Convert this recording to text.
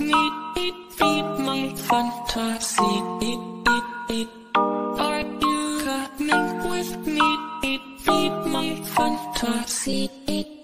me, feed my fantasy. Are you coming with me? Feed my fantasy.